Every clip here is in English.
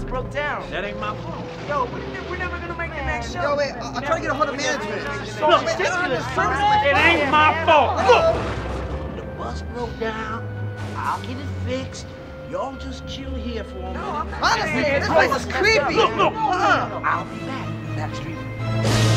bus broke down. That ain't my fault. Yo, we're, we're never gonna make the next show. Yo, wait, I- I'm trying to get a hold of management. Look, Wait, I don't understand. it ain't my fault. Look. The bus broke down. I'll get it fixed. Y'all just chill here for a minute. Honestly, this place is creepy. Look, look. Uh-uh. I'll be back. Backstreet.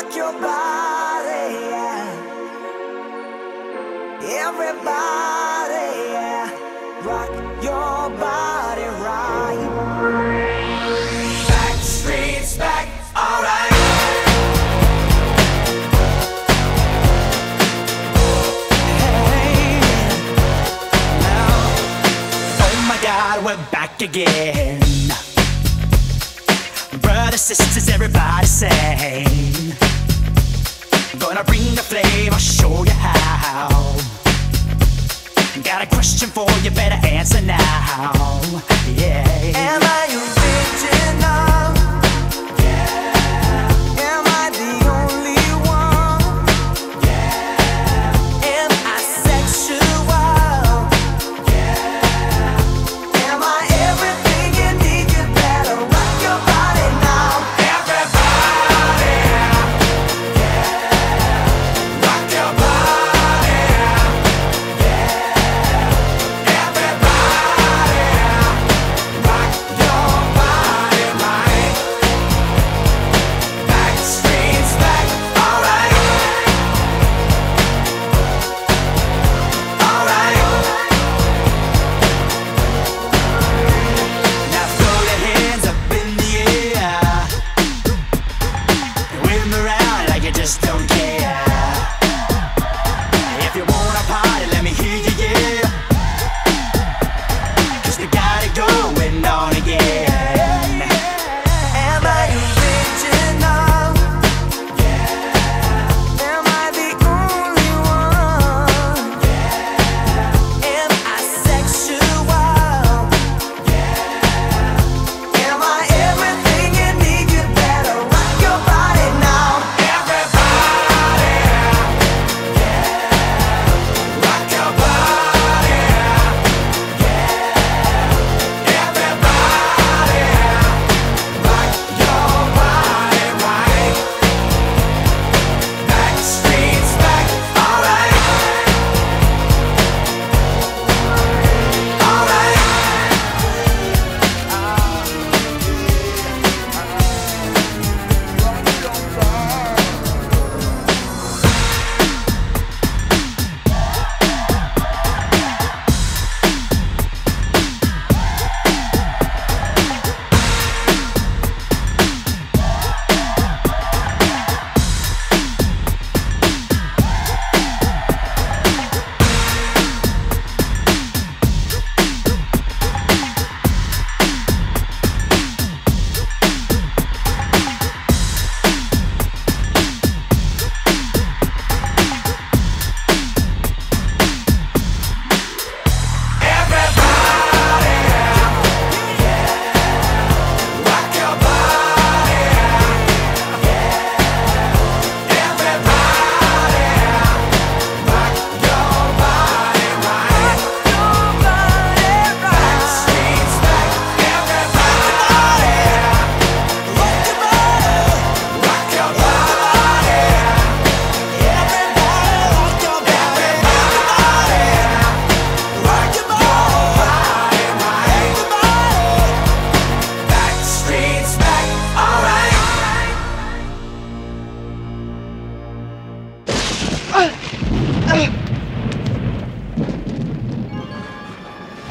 Rock your body, yeah. Everybody, yeah. rock your body right. Backstreet's back, alright. Oh my God, we're back again. Brothers, sisters, everybody sing. Gonna bring the flame, I'll show you how. Got a question for you, better answer now. Yeah.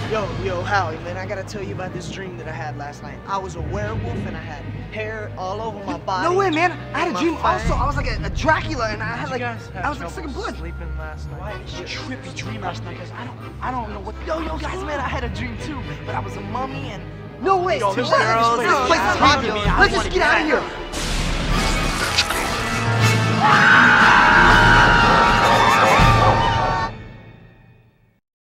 Yo, yo, Howie, man, I gotta tell you about this dream that I had last night. I was a werewolf and I had hair all over my body. No way, man. I had a dream also. I was like a, a Dracula and I had like, I was like sick of blood. Sleeping last night. Why did you trippy dream last night? Cause I don't, I don't know what. Yo, yo, guys, man, I had a dream too, but I was a mummy and. No way. Yo, this, this place is haunting. Let's just get out of here.